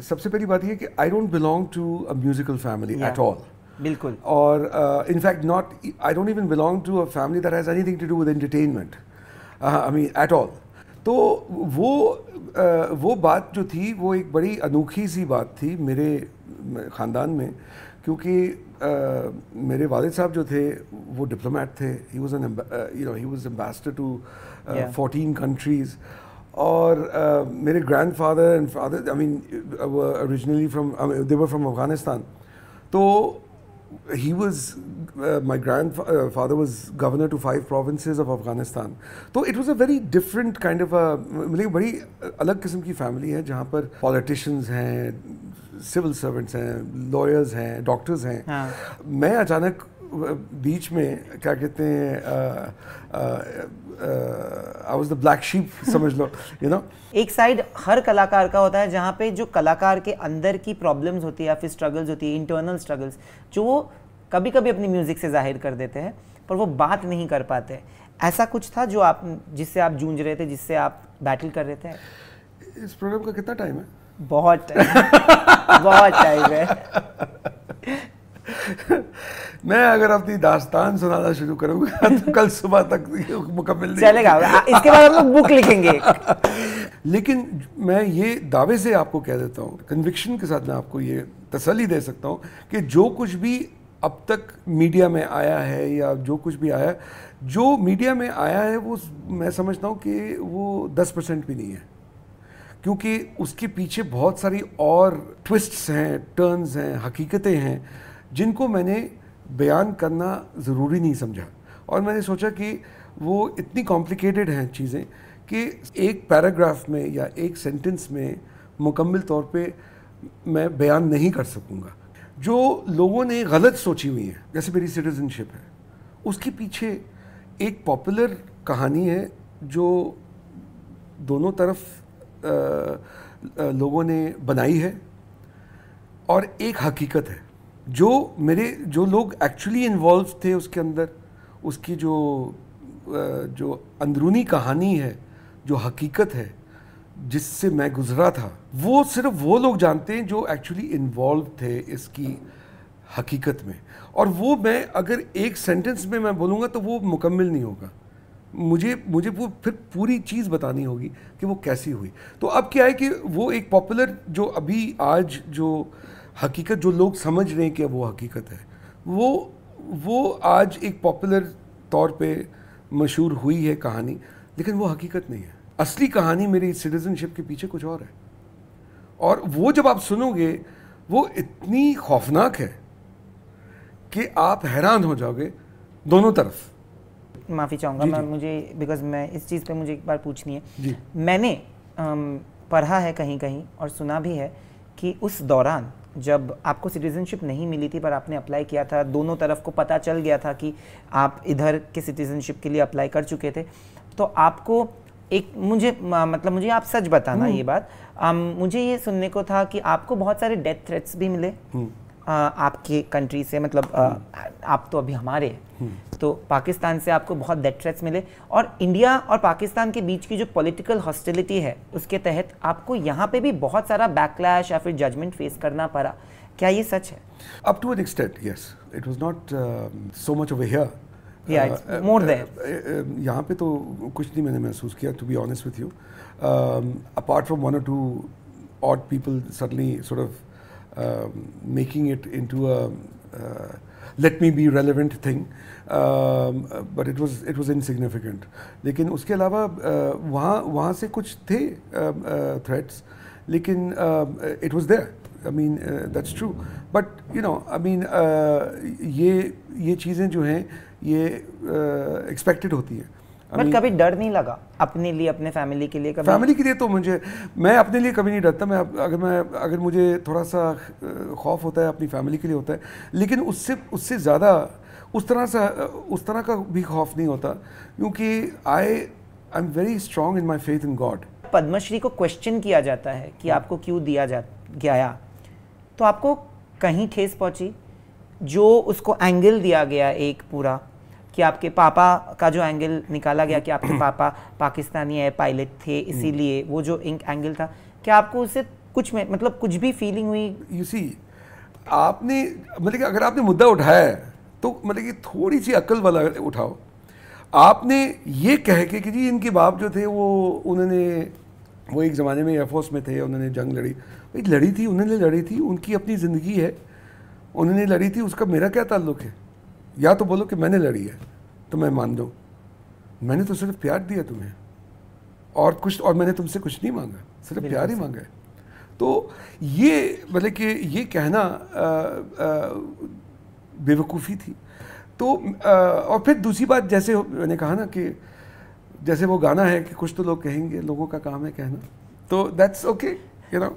सबसे पहली बात ये कि I don't belong to a musical family at all बिल्कुल। और in fact not I don't even belong to a family that has anything to do with entertainment I mean at all तो वो uh, वो बात जो थी वो एक बड़ी अनोखी सी बात थी मेरे ख़ानदान में क्योंकि uh, मेरे वालिद साहब जो थे वो डिप्लोमेट थे. He was an you know he was ambassador to fourteen countries और मेरे grand father and father I mean originally from there from Afghanistan तो he was my grand father was governor to five provinces of Afghanistan तो it was a very different kind of मतलब बड़ी अलग किस्म की family है जहाँ पर पॉलिटिशन्स हैं सिविल सर्वेंट्स हैं लॉयर्स हैं डॉक्टर्स हैं। हाँ। मैं अचानक बीच में क्या कहते हैं I was the black sheep समझ लो यू you नो know? एक साइड हर कलाकार का होता है जहाँ पे जो कलाकार के अंदर की प्रॉब्लम्स होती है या फिर स्ट्रगल्स होती है इंटरनल स्ट्रगल्स जो वो कभी कभी अपनी म्यूज़िक से ज़ाहिर कर देते हैं पर वो बात नहीं कर पाते। ऐसा कुछ था जो आप जिससे आप जूझ रहे थे जिससे आप बैटल कर रहे थे? इस प्रोग्राम का कितना टाइम है? बहुत टाइम बहुत टाइम है। मैं अगर अपनी दास्तान सुनाना शुरू करूँगा तो कल सुबह तक मुकम्मल चलेगा इसके बाद हम लोग बुक लिखेंगे। लेकिन मैं ये दावे से आपको कह देता हूँ कन्विक्शन के साथ मैं आपको ये तसली दे सकता हूँ कि जो कुछ भी अब तक मीडिया में आया है या जो कुछ भी आया जो मीडिया में आया है वो मैं समझता हूँ कि वो दस परसेंट भी नहीं है। क्योंकि उसके पीछे बहुत सारी और ट्विस्ट्स हैं टर्न्स हैं हकीकतें हैं जिनको मैंने बयान करना ज़रूरी नहीं समझा। और मैंने सोचा कि वो इतनी कॉम्प्लिकेटेड हैं चीज़ें कि एक पैराग्राफ में या एक सेंटेंस में मुकम्मल तौर पे मैं बयान नहीं कर सकूँगा। जो लोगों ने गलत सोची हुई है जैसे मेरी सिटीज़नशिप है उसके पीछे एक पॉपुलर कहानी है जो दोनों तरफ़ आ, लोगों ने बनाई है और एक हकीकत है। जो मेरे, जो लोग एक्चुअली इन्वॉल्व थे उसके अंदर, उसकी जो जो अंदरूनी कहानी है, जो हकीकत है, जिससे मैं गुजरा था, वो सिर्फ़ वो लोग जानते हैं जो एक्चुअली इन्वॉल्व थे इसकी हकीकत में। और वो मैं अगर एक सेंटेंस में मैं बोलूँगा तो वो मुकम्मल नहीं होगा। मुझे मुझे वो फिर पूरी चीज़ बतानी होगी कि वो कैसी हुई। तो अब क्या है कि वो एक पॉपुलर जो अभी आज जो हकीकत जो लोग समझ रहे हैं कि वो हकीकत है वो वो आज एक पॉपुलर तौर पे मशहूर हुई है कहानी लेकिन वो हकीकत नहीं है। असली कहानी मेरी सिटीजनशिप के पीछे कुछ और है। और वो जब आप सुनोगे वो इतनी खौफनाक है कि आप हैरान हो जाओगे दोनों तरफ़। माफ़ी चाहूँगा मैं मुझे बिकॉज़ मैं इस चीज़ पे मुझे एक बार पूछनी है। जी। मैंने पढ़ा है कहीं कहीं और सुना भी है कि उस दौरान जब आपको सिटीज़नशिप नहीं मिली थी पर आपने अप्लाई किया था दोनों तरफ़ को पता चल गया था कि आप इधर के सिटीज़नशिप के लिए अप्लाई कर चुके थे तो आपको एक मुझे मतलब मुझे आप सच बताना हम्म। ये बात आ, मुझे ये सुनने को था कि आपको बहुत सारे डेथ थ्रेट्स भी मिले हम्म। आपके कंट्री से मतलब। आप तो अभी हमारे तो पाकिस्तान से आपको बहुत डेथ थ्रेट्स मिले। और इंडिया और पाकिस्तान के बीच की जो पॉलिटिकल हॉस्टिलिटी है उसके तहत आपको यहाँ पे भी बहुत सारा बैकलैश या फिर जजमेंट फेस करना पड़ा। क्या ये सच है? Up to an extent yes it was not so much over here more there यहाँ पे तो कुछ नहीं मैंने महसूस किया to be honest with you apart from one और two odd people suddenly sort of uh, making it into a uh, let me be relevant thing um, but it was it was insignificant लेकिन उसके अलावा uh, वहाँ वहाँ से कुछ थे threats लेकिन it was there uh, that's true but you know I mean uh, ये ये चीज़ें जो हैं ये एक्सपेक्टेड होती है बट कभी डर नहीं लगा अपने लिए अपने फैमिली के लिए कभी? फैमिली के लिए तो मुझे मैं अपने लिए कभी नहीं डरता। मैं अगर मैं अगर मुझे थोड़ा सा खौफ होता है अपनी फैमिली के लिए होता है लेकिन उससे उससे ज़्यादा उस तरह से उस तरह का भी खौफ नहीं होता क्योंकि I I am very strong in my faith in God Padma Shri को क्वेश्चन किया जाता है कि आपको क्यों दिया जा गया? तो आपको कहीं ठेस पहुँची जो उसको एंगल दिया गया एक पूरा। कि आपके पापा का जो एंगल निकाला गया कि आपके पापा पाकिस्तानी है पायलट थे, इसीलिए वो जो इंक एंगल था, क्या आपको उससे कुछ में मतलब कुछ भी फीलिंग हुई? यू सी आपने मतलब कि अगर आपने मुद्दा उठाया है तो मतलब कि थोड़ी सी अकल वाला उठाओ। आपने ये कह के कि जी, इनके बाप जो थे, वो, उन्होंने, वो एक ज़माने में एयरफोर्स में थे, उन्होंने जंग लड़ी। भाई, लड़ी थी, उन्होंने लड़ी थी, उनकी अपनी ज़िंदगी है। उन्होंने लड़ी थी, उसका मेरा क्या ताल्लुक है? या तो बोलो कि मैंने लड़ी है तो मैं मान दो। मैंने तो सिर्फ़ प्यार दिया तुम्हें। और कुछ और मैंने तुमसे कुछ नहीं मांगा सिर्फ़ प्यार ही मांगा है। तो ये मतलब कि ये कहना बेवकूफ़ी थी। तो आ, और फिर दूसरी बात जैसे मैंने कहा ना कि जैसे वो गाना है कि कुछ तो लोग कहेंगे लोगों का काम है कहना। तो दैट्स ओके यू नो